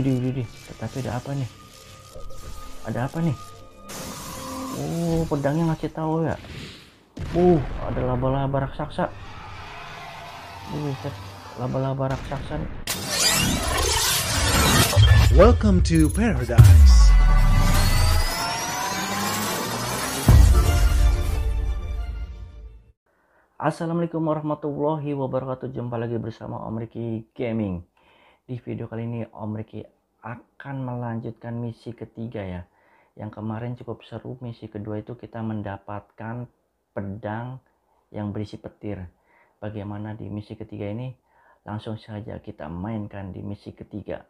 widih, widih. Tetapi ada apa nih? Ada apa nih? Oh, pedangnya ngasih tahu ya. Uh, ada laba-laba raksasa. Buset, laba-laba raksasa. nih. Welcome to paradise. Assalamualaikum warahmatullahi wabarakatuh Jumpa lagi bersama Om Riki Gaming Di video kali ini Om Riki akan melanjutkan misi ketiga ya Yang kemarin cukup seru Misi kedua itu kita mendapatkan pedang yang berisi petir Bagaimana di misi ketiga ini Langsung saja kita mainkan di misi ketiga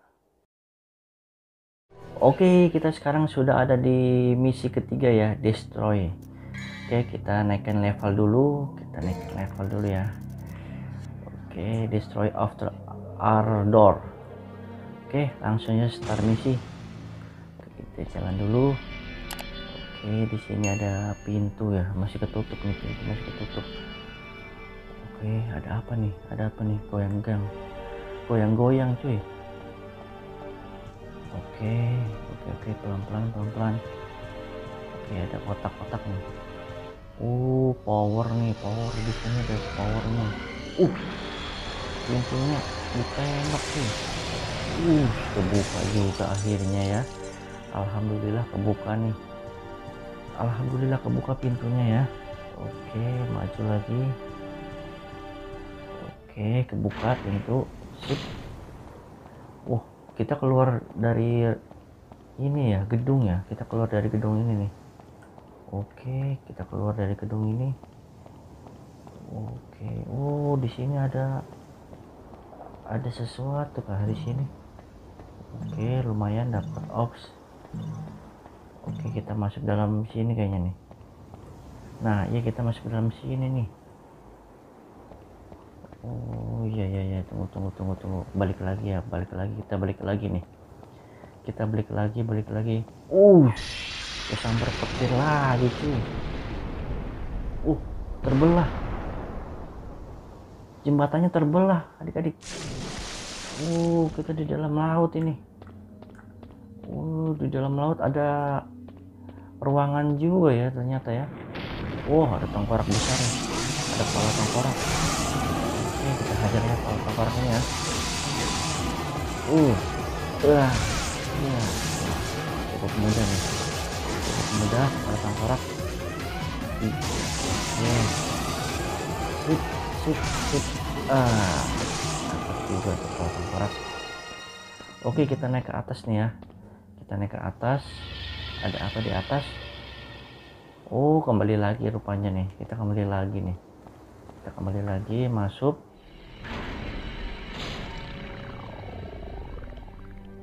Oke kita sekarang sudah ada di misi ketiga ya Destroy Oke, kita naikkan level dulu. Kita naikkan level dulu ya. Oke, destroy after our door. Oke, langsung aja start misi. Kita jalan dulu. Oke, di sini ada pintu ya, masih ketutup nih pintu masih ketutup. Oke, ada apa nih? Ada apa nih? Goyang-goyang. Goyang-goyang, cuy. Oke, oke, oke, pelan-pelan, pelan-pelan. Oke, ada kotak-kotak nih. Uh, power nih, power di sini ada powernya. Uh, pintunya ditembak sih. Uh, kebuka juga akhirnya ya. Alhamdulillah kebuka nih. Alhamdulillah kebuka pintunya ya. Oke, maju lagi. Oke, kebuka pintu. Sip. Wah, kita keluar dari ini ya, gedung ya. Kita keluar dari gedung ini nih. Oke, kita keluar dari gedung ini. Oke, oh di sini ada ada sesuatu kah di sini? Oke, lumayan dapat ops. Oke, kita masuk dalam sini kayaknya nih. Nah, iya kita masuk dalam sini nih. Oh iya iya iya. Tunggu tunggu tunggu tunggu. Balik lagi ya balik lagi. Kita balik lagi nih. Kita balik lagi balik lagi. Uh kesambar petir lagi cuy. Uh terbelah. Jembatannya terbelah adik-adik uh kita di dalam laut ini. Uh di dalam laut ada ruangan juga ya ternyata ya. Wah ada tengkorak besar nih. ada kepala tengkorak. Oke kita hajar ya kepala tengkoraknya ya. Uh uh ya cukup mudah nih. Cukup mudah kepala tengkorak. Oke sip sip sip. Ah juga kepala tengkorak oke kita naik ke atas nih ya. Kita naik ke atas. Ada apa di atas? Oh kembali lagi rupanya nih. Kita kembali lagi nih. Kita kembali lagi masuk.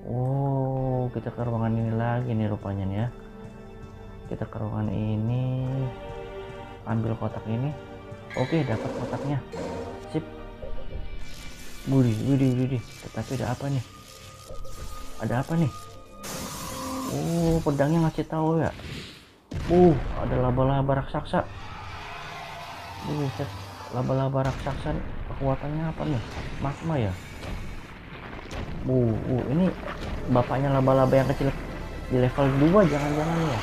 Oh kita ke ruangan ini lagi nih rupanya nih ya. Kita ke ruangan ini. Ambil kotak ini. Oke dapat kotaknya Widih, widih, widih. Tetapi ada apa nih? Ada apa nih? Oh, pedangnya ngasih tahu ya. Uh, ada laba-laba raksasa. Buset, laba-laba raksasa kekuatannya apa nih? Magma ya? Uh, uh, ini bapaknya laba-laba yang kecil di level 2 jangan-jangan ya.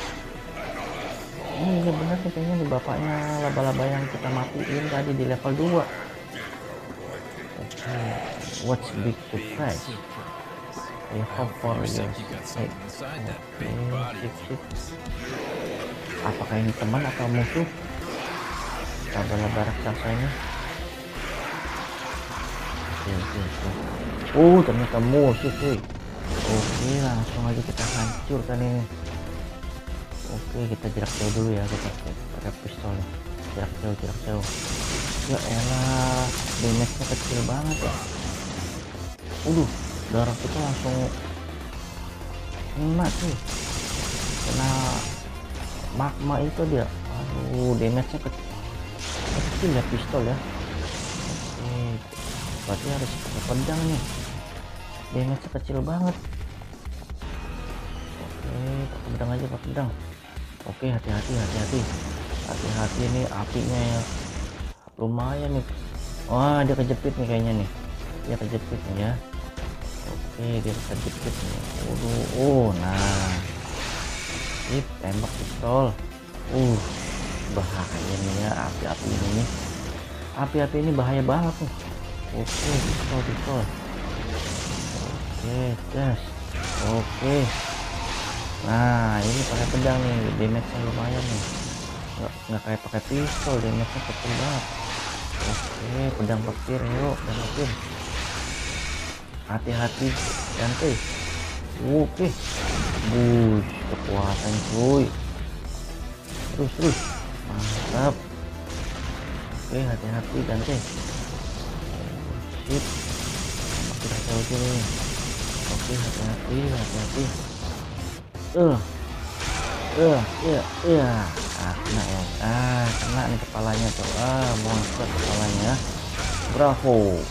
Ini nih kayaknya bapaknya laba-laba yang kita matiin tadi di level 2. What's big surprise? I hope for your sake. Okay. Apakah ini teman atau musuh? Laba-laba raksasa ini. Oke. Oh, ternyata musuh cuy. Oke, langsung aja kita hancurkan ini. Oke, kita jarak jauh dulu ya, kita pakai pistol. Jarak jauh, jarak jauh. Ya elah, damage-nya kecil banget ya. Waduh, darah kita langsung kena cuy. Kena magma itu dia. Aduh, damage-nya kecil. Kecil ya pistol ya. Oke, berarti harus pakai pedang nih. Damage-nya kecil banget. Oke, pakai pedang aja, pakai pedang. Oke, hati-hati, hati-hati. Hati-hati nih apinya ya lumayan nih wah dia kejepit nih kayaknya nih. Dia kejepit nih ya. Oke dia dikit nih. Waduh oh nah. Sip tembak pistol. Uh bahaya nih ya api-api ini nih. Api-api ini bahaya banget nih. Oke pistol pistol. Oke gas. Oke. Nah ini pakai pedang nih damage nya lumayan nih. Nggak nggak kayak pakai pistol damage nya kecil banget oke pedang petir yuk pedang petir. Hati-hati santai oke. Bush kekuatan cuy. Terus terus. Mantap. Oke hati-hati santai sip kita jauh nih. Oke hati-hati hati-hati. Eh. Eh iya iya ah kena ya? Ah kena nih kepalanya tuh. Ah monster kepalanya. Bravo.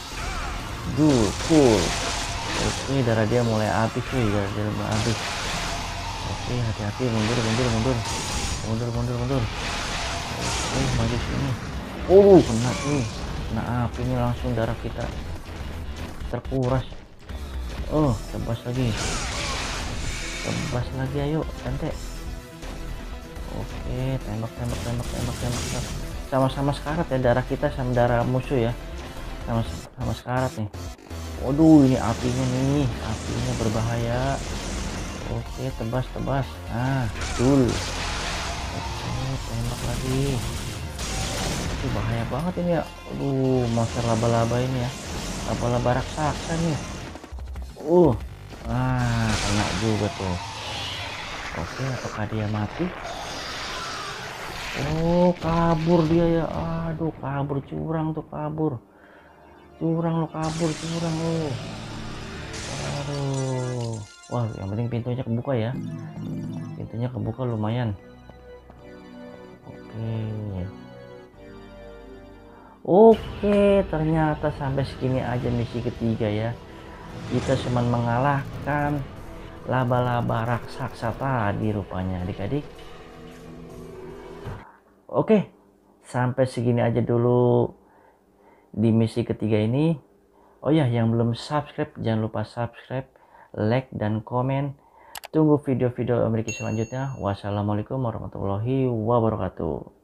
Good cool oke darah dia mulai habis cuy darah dia mulai habis. Oke hati-hati mundur mundur mundur. Mundur mundur mundur. Oke maju sini. Oh kena nih. Kena api ini langsung darah kita terkuras. Oh tebas lagi. Tebas lagi ayo santai oke tembak tembak tembak tembak tembak sama-sama sekarat ya darah kita sama darah musuh ya. Sama sama sekarat nih. Waduh ini apinya nih. Apinya berbahaya. Oke tebas tebas. Nah betul. Oke tembak lagi. Itu bahaya banget ini ya. Aduh monster laba-laba ini ya. Laba-laba raksasa nih. Uh ah kena juga tuh. Oke apakah dia mati oh kabur dia ya. Aduh kabur. Curang tuh kabur. Curang lo kabur curang lo. Aduh. Wah yang penting pintunya kebuka ya. Pintunya kebuka lumayan. Oke. Oke ternyata sampai segini aja misi ketiga ya. Kita cuma mengalahkan laba-laba raksasa tadi rupanya adik-adik oke sampai segini aja dulu di misi ketiga ini. Oh ya yang belum subscribe jangan lupa subscribe like dan komen. Tunggu video-video Amerika selanjutnya. Wassalamualaikum warahmatullahi wabarakatuh